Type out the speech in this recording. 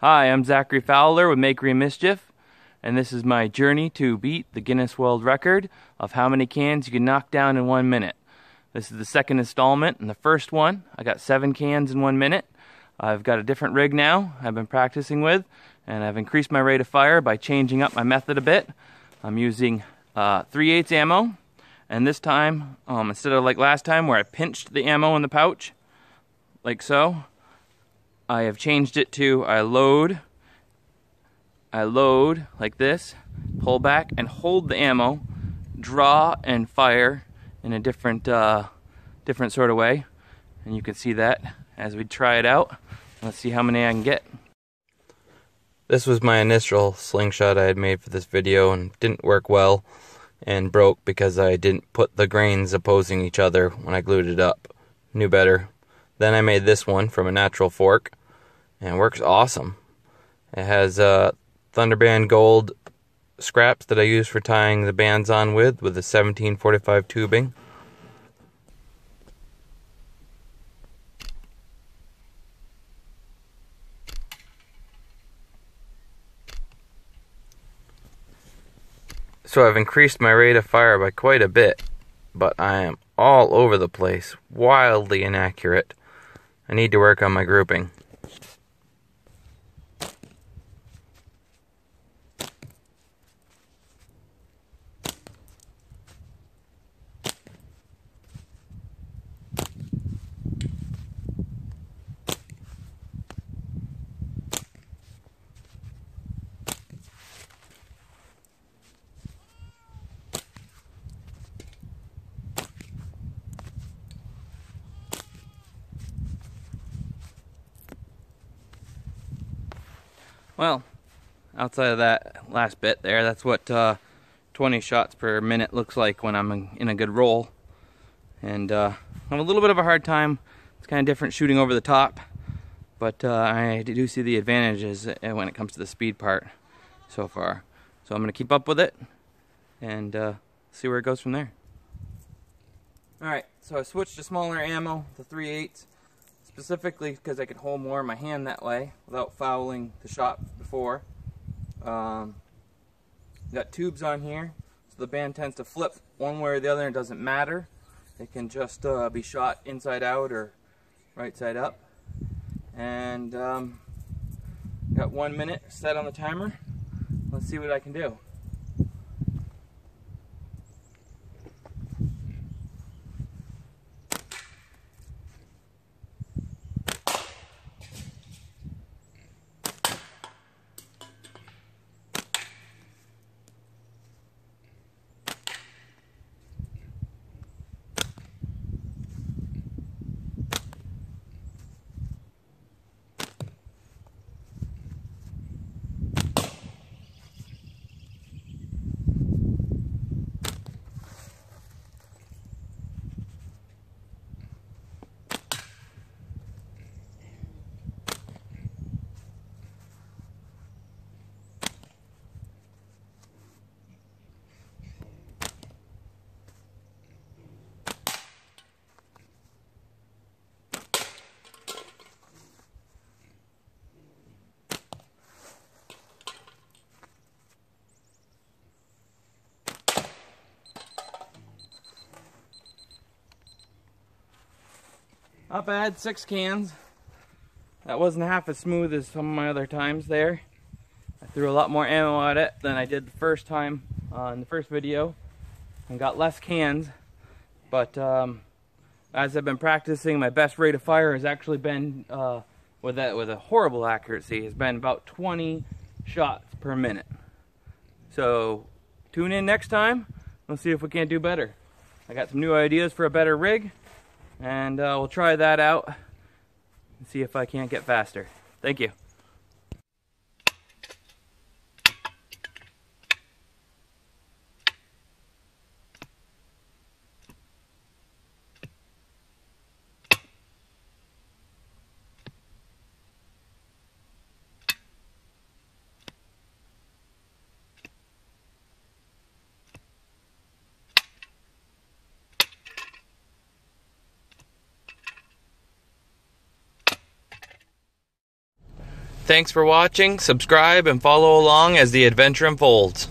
Hi, I'm Zachary Fowler with Makery Mischief, and this is my journey to beat the Guinness World Record of how many cans you can knock down in one minute. This is the second installment, and the first one, I got seven cans in one minute. I've got a different rig now I've been practicing with, and I've increased my rate of fire by changing up my method a bit. I'm using uh, 3 8 ammo, and this time, um, instead of like last time where I pinched the ammo in the pouch, like so, I have changed it to I load, I load like this, pull back and hold the ammo, draw and fire in a different, uh, different sort of way. And you can see that as we try it out. Let's see how many I can get. This was my initial slingshot I had made for this video and didn't work well and broke because I didn't put the grains opposing each other when I glued it up. Knew better. Then I made this one from a natural fork and works awesome. It has uh, Theraband Gold scraps that I use for tying the bands on with, with the 1745 tubing. So I've increased my rate of fire by quite a bit, but I am all over the place, wildly inaccurate. I need to work on my grouping. Well, outside of that last bit there, that's what uh, 20 shots per minute looks like when I'm in a good roll. And uh, I have a little bit of a hard time. It's kind of different shooting over the top, but uh, I do see the advantages uh, when it comes to the speed part so far. So I'm going to keep up with it and uh, see where it goes from there. Alright, so I switched to smaller ammo, the 3 8 specifically because I could hold more in my hand that way without fouling the shot before. Um, got tubes on here, so the band tends to flip one way or the other. It doesn't matter. It can just uh, be shot inside out or right side up. And um, got one minute set on the timer. Let's see what I can do. Not bad, six cans. That wasn't half as smooth as some of my other times there. I threw a lot more ammo at it than I did the first time uh, in the first video and got less cans. But um, as I've been practicing, my best rate of fire has actually been, uh, with, that, with a horrible accuracy, has been about 20 shots per minute. So tune in next time. Let's see if we can't do better. I got some new ideas for a better rig and uh, we'll try that out and see if I can't get faster. Thank you. Thanks for watching, subscribe, and follow along as the adventure unfolds.